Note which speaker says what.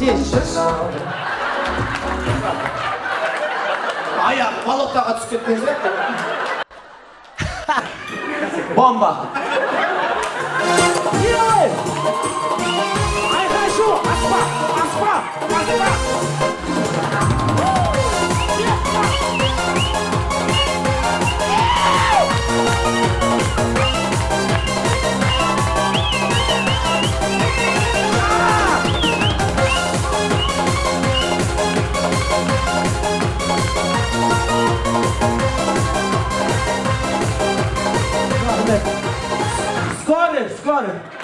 Speaker 1: тез жүрші аяғы болотаға түсіп кеткен сияқты бомба!
Speaker 2: Айқай шу! Аспа! Аспа! Аспа! Bora!